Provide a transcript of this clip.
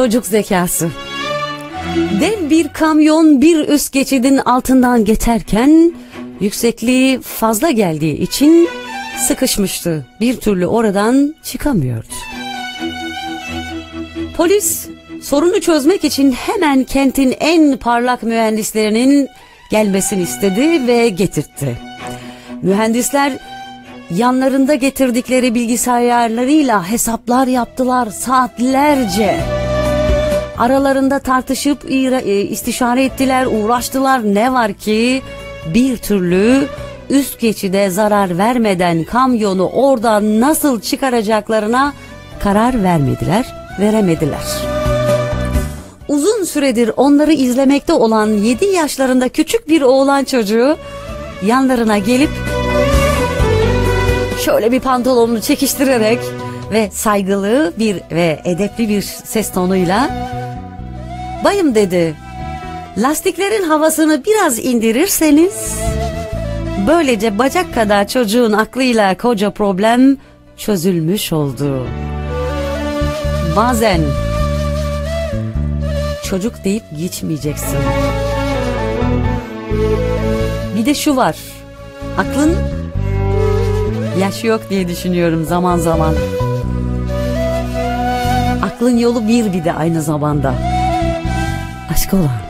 çocuk zekası. Dev bir kamyon bir üst geçidin altından geçerken yüksekliği fazla geldiği için sıkışmıştı. Bir türlü oradan çıkamıyordu. Polis sorunu çözmek için hemen kentin en parlak mühendislerinin gelmesini istedi ve getirtti. Mühendisler yanlarında getirdikleri bilgisayarlarıyla hesaplar yaptılar saatlerce. Aralarında tartışıp e, istişare ettiler, uğraştılar. Ne var ki bir türlü üst geçide zarar vermeden kamyonu oradan nasıl çıkaracaklarına karar vermediler, veremediler. Uzun süredir onları izlemekte olan 7 yaşlarında küçük bir oğlan çocuğu yanlarına gelip şöyle bir pantolonunu çekiştirerek ve saygılı bir ve edepli bir ses tonuyla bayım dedi lastiklerin havasını biraz indirirseniz böylece bacak kadar çocuğun aklıyla koca problem çözülmüş oldu. Bazen çocuk deyip geçmeyeceksin. Bir de şu var. Aklın yaş yok diye düşünüyorum zaman zaman. Aklın yolu bir bir de aynı zamanda. 足利。